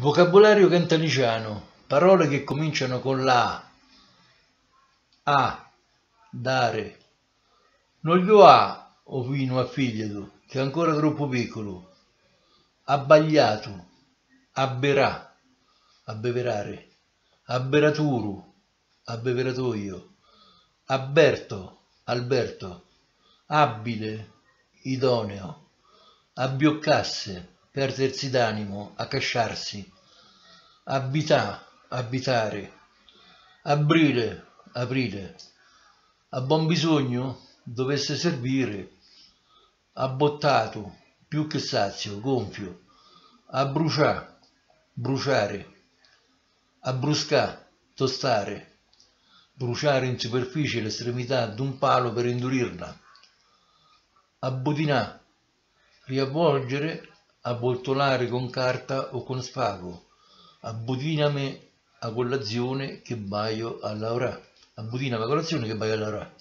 Vocabolario cantaliciano. Parole che cominciano con la A. A. Dare. Non gli ha, o fino a figlio, che è ancora troppo piccolo. Abbagliato. Abberà. Abbeverare. Abberaturu. Abbeveratoio. Abberto. Alberto. Abile. Idoneo. Abbioccasse perdersi d'animo, accasciarsi, abità, abitare, aprile, aprile, a buon bisogno dovesse servire, abbottato, più che sazio, gonfio, a bruciare, a bruscà, tostare, bruciare in superficie l'estremità d'un palo per indurirla, abbudinà, riavvolgere avvoltolare con carta o con spago, abbudiname a colazione che baio a lavorare, abbudiname a colazione che baio a lavorare.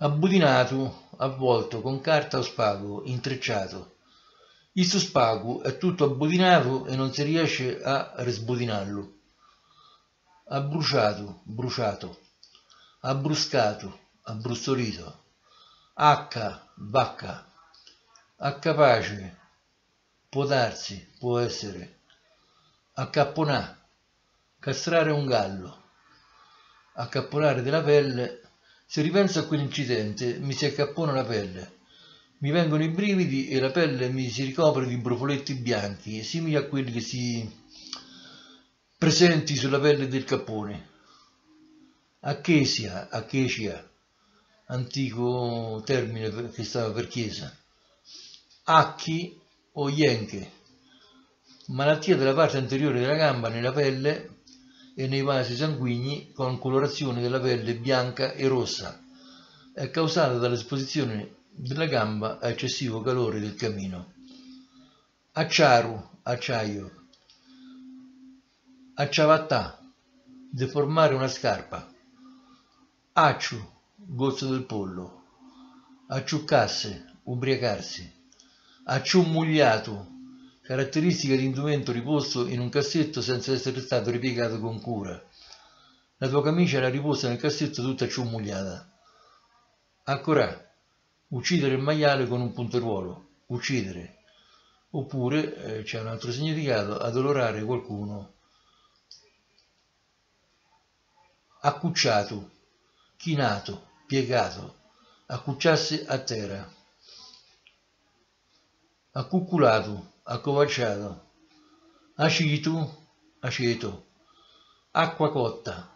Abbudinato, avvolto con carta o spago, intrecciato. Questo spago è tutto abbudinato e non si riesce a risbudinarlo. Abbruciato, bruciato. Abbruscato, abbrustolito. H, vacca. Accapace, può darsi, può essere, accapponà, castrare un gallo, accapponare della pelle, se ripenso a quell'incidente mi si accappona la pelle, mi vengono i brividi e la pelle mi si ricopre di brufoletti bianchi, simili a quelli che si presenti sulla pelle del cappone. Acchesia, acchesia, antico termine che stava per chiesa. Acchi o Yenke, malattia della parte anteriore della gamba nella pelle e nei vasi sanguigni con colorazione della pelle bianca e rossa. È causata dall'esposizione della gamba a eccessivo calore del camino. Acciaru, acciaio. Acciavattà, deformare una scarpa. Acciu, gozzo del pollo. Acciuccasse, ubriacarsi acciummugliato, caratteristica di indumento riposto in un cassetto senza essere stato ripiegato con cura. La tua camicia era riposta nel cassetto tutta acciummugliata. Ancora, uccidere il maiale con un punteruolo, uccidere. Oppure, eh, c'è un altro significato, addolorare qualcuno. Accucciato, chinato, piegato, accucciarsi a terra accucculato, accovacciato, aceto, aceto, acqua cotta,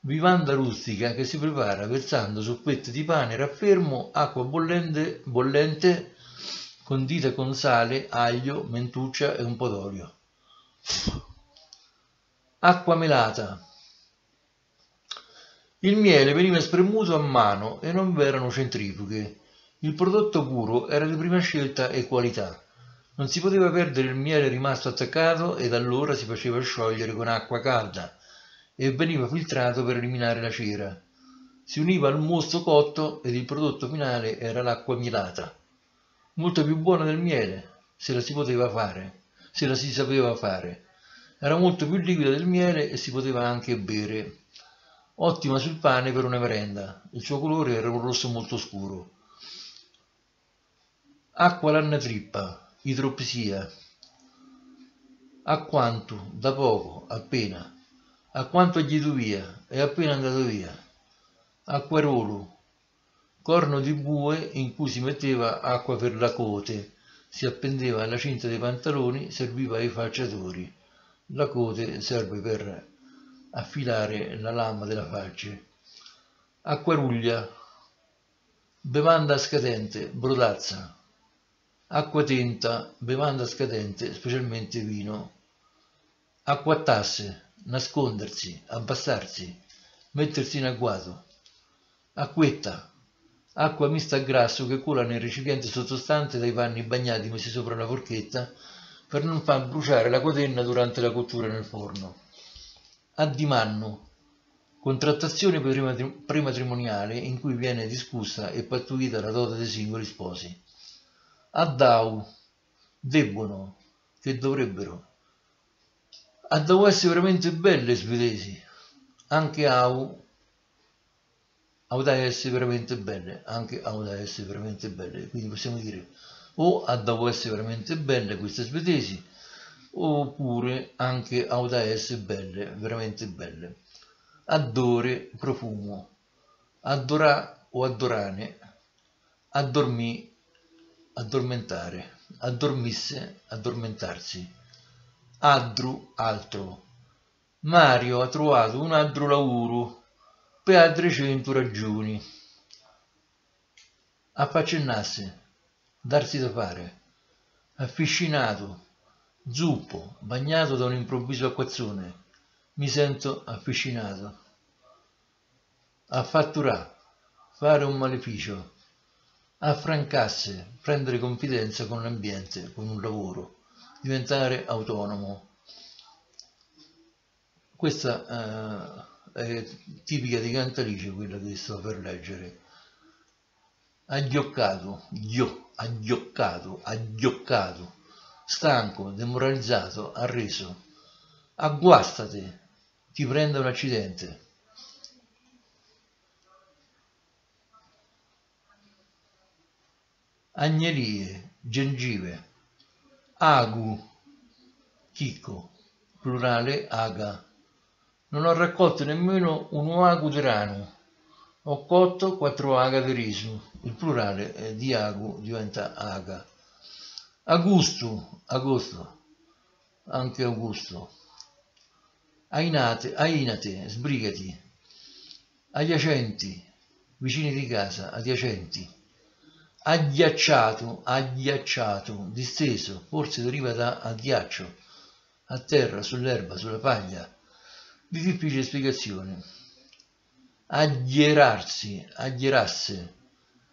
vivanda rustica che si prepara versando su fette di pane raffermo acqua bollente, bollente condita con sale, aglio, mentuccia e un po' d'olio. Acqua melata. Il miele veniva spremuto a mano e non v'erano centrifughe. Il prodotto puro era di prima scelta e qualità. Non si poteva perdere il miele rimasto attaccato ed allora si faceva sciogliere con acqua calda e veniva filtrato per eliminare la cera. Si univa al mosto cotto ed il prodotto finale era l'acqua mielata. Molto più buona del miele, se la si poteva fare, se la si sapeva fare. Era molto più liquida del miele e si poteva anche bere. Ottima sul pane per una merenda. Il suo colore era un rosso molto scuro. Acqua l'annatrippa, idropsia. A quanto, da poco, appena. A quanto gli tu via, è appena andato via. Acquarolo, corno di bue in cui si metteva acqua per la cote, si appendeva alla cinta dei pantaloni, serviva ai falciatori. La cote serve per affilare la lama della falce. Acquaruglia, bevanda scadente, brodazza acqua tinta, bevanda scadente, specialmente vino, acquattasse, nascondersi, abbassarsi, mettersi in agguato, acquetta, acqua mista a grasso che cola nel recipiente sottostante dai panni bagnati messi sopra la forchetta per non far bruciare la cotenna durante la cottura nel forno. Addimanno, contrattazione prematrimoniale in cui viene discussa e pattuita la dote dei singoli sposi addau, debbono, che dovrebbero. a devo essere veramente belle svedesi, anche au, au da essere veramente belle, anche au da essere veramente belle, quindi possiamo dire o a devo essere veramente belle queste svedesi, oppure anche au da essere belle, veramente belle. Addore, profumo, addorà o addorane, addormì, addormentare, addormisse, addormentarsi Addru altro. Mario ha trovato un altro lavoro per 300 ragioni. Affaccennarsi, darsi da fare, affiscinato, zuppo, bagnato da un improvviso acquazzone. Mi sento affiscinato. A fatturare, fare un maleficio, affrancasse, prendere confidenza con l'ambiente, con un lavoro diventare autonomo. Questa eh, è tipica di Cantalice, quella che sto per leggere. Aghioccato, ghio, aghioccato, aghioccato, stanco, demoralizzato, arreso. Agguastate, ti prende un accidente. Agnelie, gengive, Agu, chicco, plurale aga. Non ho raccolto nemmeno un agu di rano. Ho cotto quattro aga di riso. Il plurale di agu diventa aga. Augusto, agosto, anche Augusto. Ainate, ainate, sbrigati. Adiacenti, vicini di casa, adiacenti agghiacciato, agghiacciato, disteso, forse deriva da agghiaccio, a terra, sull'erba, sulla paglia, di difficile spiegazione. Aggierarsi, aghierasse,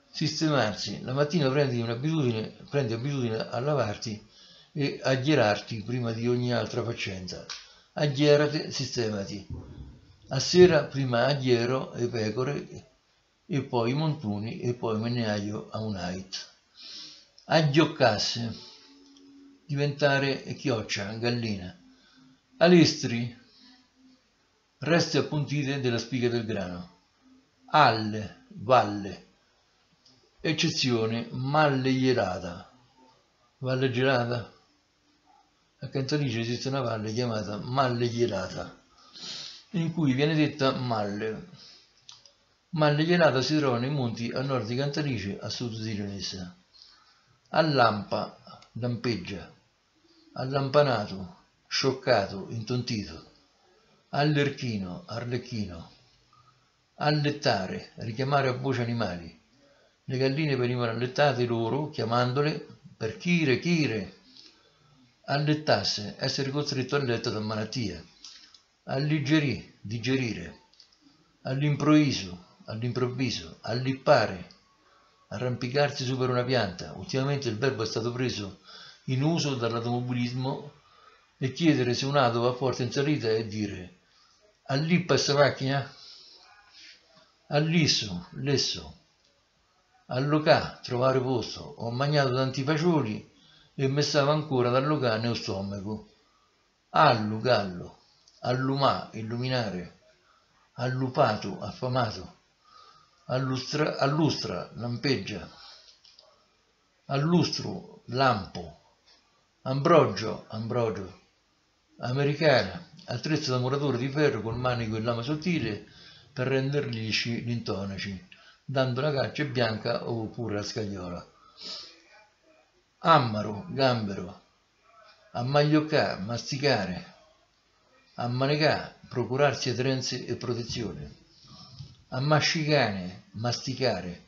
sistemarsi. La mattina prendi un'abitudine, prendi abitudine a lavarti e aggierarti prima di ogni altra faccenda. Aggierate, sistemati. A sera prima aghiero le pecore e poi montuni e poi Meneaio a un'ait. Aggioccasse, diventare chioccia, gallina. Alestri, resti appuntite della spiga del grano. Alle, valle. Eccezione, malle gelata. Valle gelata? A Cantalice esiste una valle chiamata Malle Gelata, in cui viene detta Malle, Malle Gelata si trova nei monti a nord di Cantalice, a sud di Renessa. Allampa, lampeggia, allampanato, scioccato, intontito. Allerchino, arlecchino. Allettare, richiamare a voce animali. Le galline venivano allettate loro, chiamandole per chire, chire. Allettasse, essere costretto a letto da malattia. Alliggerì, digerire. All'improvviso, all'improvviso, allippare, arrampicarsi su per una pianta. Ultimamente il verbo è stato preso in uso dall'automobilismo e chiedere se un auto va forte in salita e dire allippa questa macchina? Allisso, lesso. Allocà, trovare posto. Ho mangiato tanti fagioli e mi stava ancora ad allocare nello stomaco. Allu, gallo. Allumà, illuminare. Allupato, affamato allustra, allustra lampeggia, allustro, lampo, ambrogio, ambrogio, americana, attrezzo da muratore di ferro col manico e lama sottile per rendergli lisci gli intonaci, dando la caccia bianca oppure la scagliola. Ammaro, gambero, ammaglioccà, masticare, ammanicà, procurarsi aderenze e protezione ammascicare, masticare.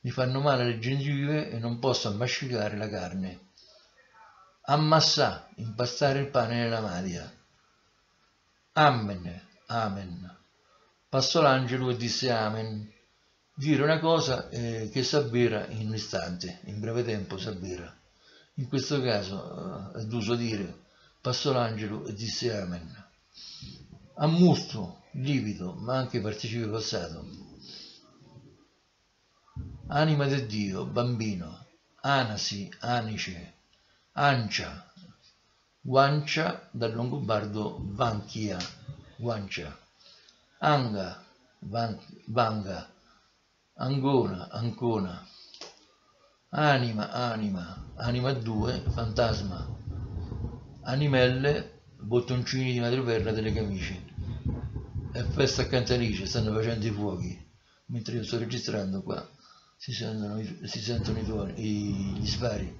Mi fanno male le gengive e non posso ammascicare la carne. Ammassà, impastare il pane nella madia. Amen, amen. Passò l'angelo e disse amen. Dire una cosa eh, che s'avvera in un istante, in breve tempo s'avvera. In questo caso eh, è d'uso dire passò l'angelo e disse amen. Ammusto, livido, ma anche participio passato. Anima di Dio, bambino, anasi, anice, ancia, guancia dal longobardo vanchia, guancia, anga, van, vanga, angona, ancona, anima, anima, anima 2, fantasma, animelle, bottoncini di madreperla delle camicie. È festa accanto a Alice, stanno facendo i fuochi, mentre io sto registrando qua, si sentono, si sentono i tuoni, gli spari.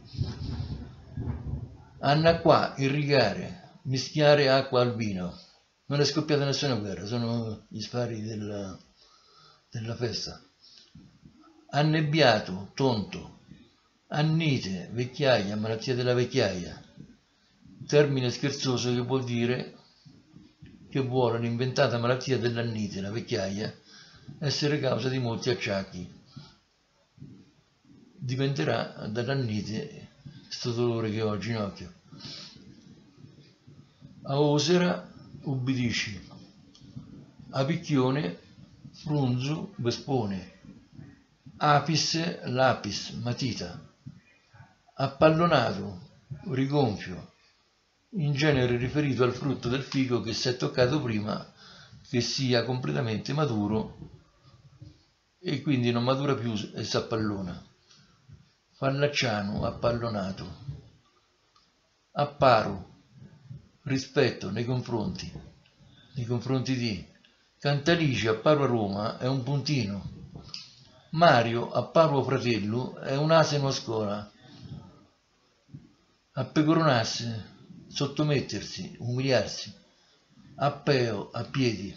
Anna qua, irrigare, mischiare acqua al vino. Non è scoppiata nessuna guerra, sono gli spari della, della festa. Annebbiato, tonto, Annite, vecchiaia, malattia della vecchiaia, termine scherzoso che vuol dire che vuole l'inventata malattia dell'annite, la vecchiaia, essere causa di molti acciacchi. Dipenderà dall'annite questo dolore che ho al ginocchio. A Osera ubbidisci, a Picchione frunzu vespone, apis lapis matita appallonato, rigonfio, in genere riferito al frutto del figo che si è toccato prima che sia completamente maturo e quindi non matura più e si appallona. Fallacciano, appallonato. Apparo, rispetto nei confronti, nei confronti di Cantalice, apparo a Roma, è un puntino. Mario, apparo fratello, è un asino a scuola appecoronarsi, sottomettersi, umiliarsi, a peo, a piedi,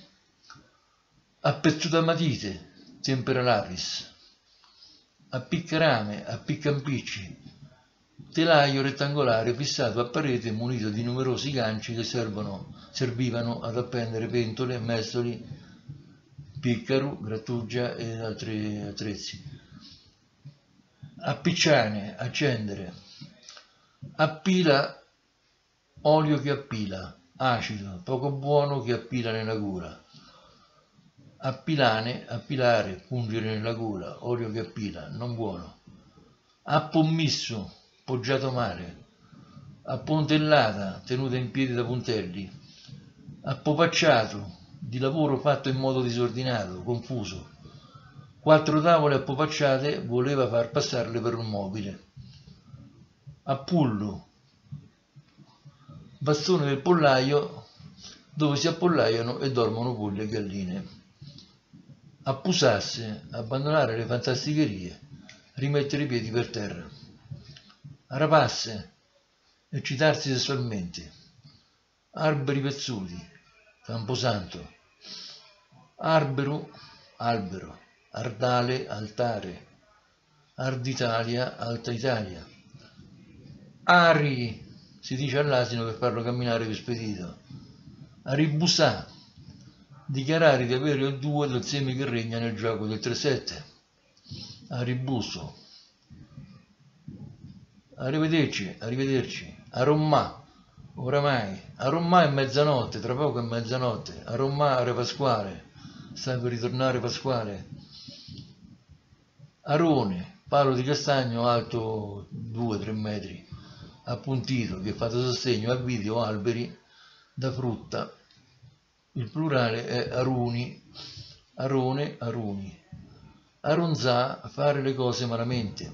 a pezzuta matite, tempera lapis, a piccarame, a piccampicci, telaio rettangolare fissato a parete munito di numerosi ganci che servono, servivano ad appendere pentole, mestoli, piccaro, grattugia e altri attrezzi. A picciane, accendere, Appila olio che appila, acido, poco buono che appila nella cura. Appilane, appilare, pungere nella cura, olio che appila, non buono. Appommisso, poggiato male. Appontellata, tenuta in piedi da puntelli. Appopacciato, di lavoro fatto in modo disordinato, confuso. Quattro tavole appopacciate voleva far passarle per un mobile a Pullu, bastone del pollaio dove si appollaiano e dormono polli e galline. A Pusasse, abbandonare le fantasticherie, rimettere i piedi per terra. A Rapasse, eccitarsi sessualmente. Alberi pezzuti, Camposanto. Arbero, albero. Ardale, altare. Arditalia, Alta Italia Ari, si dice all'asino per farlo camminare più spedito. Aribusà, dichiarare di avere il duo del seme che regna nel gioco del 3-7. Aribuso. Arrivederci, arrivederci. A Romà, oramai. A Romà è mezzanotte, tra poco è mezzanotte. A Romà, Re Pasquale. Sta per ritornare Pasquale. Arone, palo di castagno alto 2-3 metri appuntito che fate sostegno a video alberi da frutta. Il plurale è aruni, arone, aruni. Aronzà, fare le cose malamente.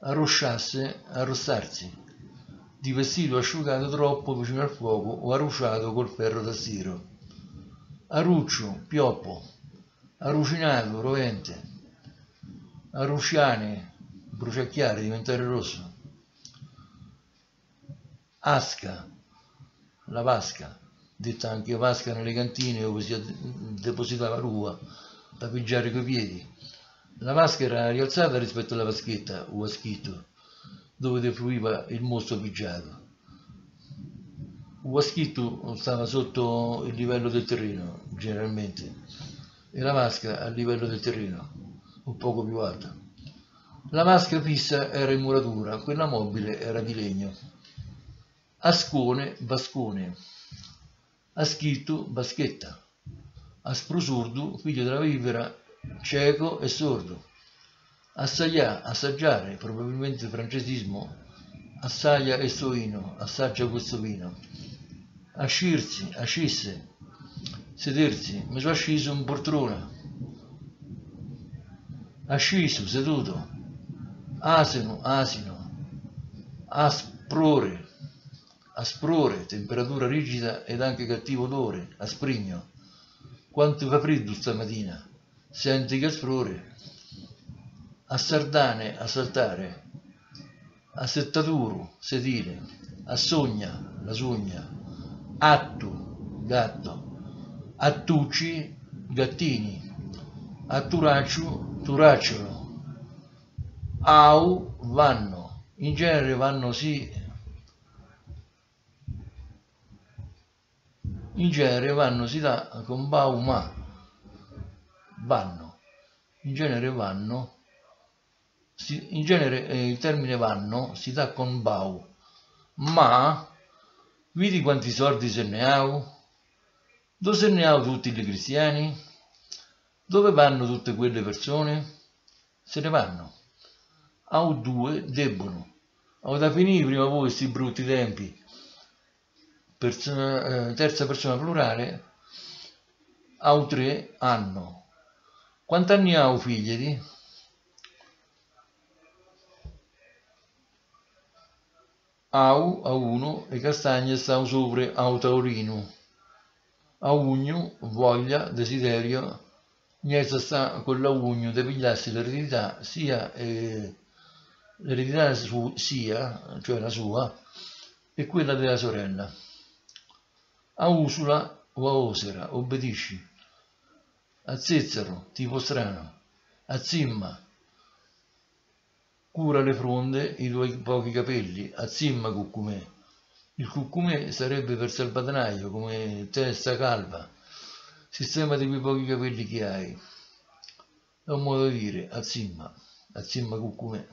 Arrosciasse, arrossarsi. Di vestito asciugato troppo vicino al fuoco o arruciato col ferro da stiro. Aruccio, pioppo. Arucinato, rovente. Arruciane, bruciacchiare, diventare rosso. Asca, la vasca, detta anche vasca nelle cantine dove si depositava l'uva da pigiare coi piedi. La vasca era rialzata rispetto alla vaschetta, o vaschito, dove defluiva il mostro pigiato. Un vaschitto stava sotto il livello del terreno, generalmente, e la vasca a livello del terreno, un poco più alta. La vasca fissa era in muratura, quella mobile era di legno. Ascone, Bascone. Aschittu, Baschetta. Asprusurdu, figlio della vivera, cieco e sordo. Assaià, assaggiare, probabilmente francesismo, assaggia questo vino, assaggia questo vino. Ascirsi, ascisse, sedersi, mi sono sceso in poltrona. Asciso, seduto, asino, asino, asprore, asprore, temperatura rigida ed anche cattivo odore, asprigno. Quanto fa freddo stamattina? Senti che asprore. A sardane, a saltare. A settaduro, sedile. A sogna, la sogna. Attu, gatto. A tucci, gattini. A turaccio, turacciolo. Au, vanno. In genere vanno sì in genere vanno si dà con bau ma vanno. In genere vanno si, in genere eh, il termine vanno si dà con bau. Ma vedi quanti soldi se ne ha dove se ne ha tutti i cristiani? Dove vanno tutte quelle persone? Se ne vanno. Au due debbono. Ho da finire prima voi questi brutti tempi persona, eh, terza persona plurale, au tre hanno. Quanti anni ha figli di? Au a uno e castagne sta sopra au taurino. A ugno, voglia, desiderio, niente sta con la ugno di pigliarsi l'eredità sia eh, l'eredità sia, cioè la sua, e quella della sorella. A Usula o a Osera obbedisci. A Zezzaro, tipo strano. A Zimma, cura le fronde, i tuoi pochi capelli. A Zimma, cuccumè. Il cuccumè sarebbe per salvadanaio, come testa calva. Sistema di quei pochi capelli che hai. È un modo di dire, a Zimma, a Zimma cuccumè.